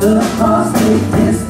the cosmic distance.